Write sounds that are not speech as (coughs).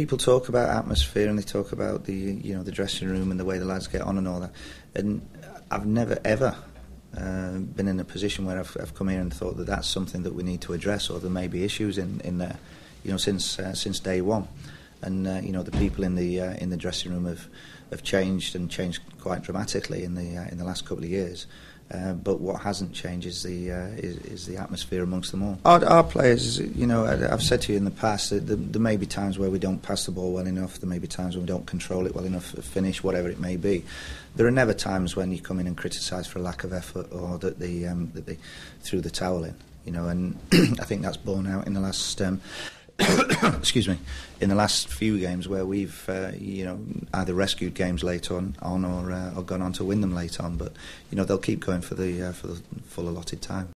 people talk about atmosphere and they talk about the you know the dressing room and the way the lads get on and all that, and I've never ever uh, been in a position where I've, I've come here and thought that that's something that we need to address or there may be issues in, in there, you know, since uh, since day one, and uh, you know the people in the uh, in the dressing room have have changed and changed quite dramatically in the uh, in the last couple of years. Uh, but what hasn't changed is the uh, is, is the atmosphere amongst them all. Our, our players, you know, I've said to you in the past that there, there may be times where we don't pass the ball well enough. There may be times when we don't control it well enough, finish whatever it may be. There are never times when you come in and criticise for a lack of effort or that they um, that they threw the towel in. You know, and (clears throat) I think that's borne out in the last. Um, (coughs) excuse me, in the last few games where we've, uh, you know, either rescued games late on, on or, uh, or gone on to win them late on. But you know, they'll keep going for the uh, for the full allotted time.